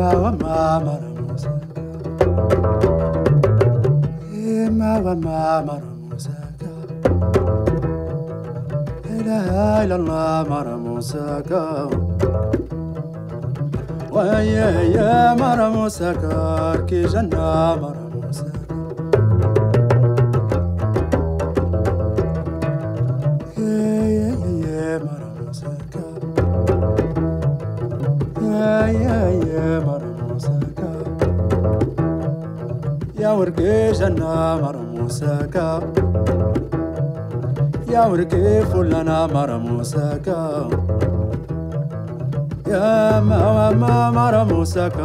Ema wa mama ramusaka Ema wa mama ramusaka إله إلا الله مرموسك ويا يا مرموسك كي جنة مرموسك يا ورقي جنة مرموسك يا ورقي فلنا مرموسك يا ما ما مرموسك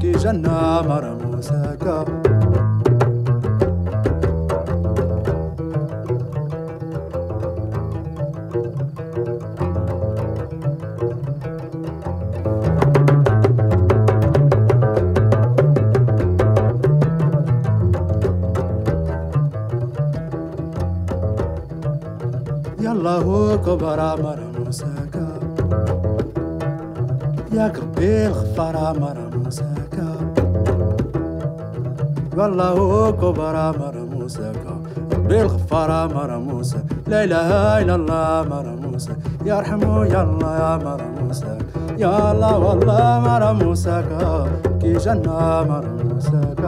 كي جنة مرموسك يلا هو كبر مرموسك يا قلبي الغفار مرموسك والله هو كبر مرموسك ربي الغفار مرموسك لا إله إلا الله مرموسك يا رحمو يلا يا مرموسك يا الله والله مرموسك كي جنة مرموسك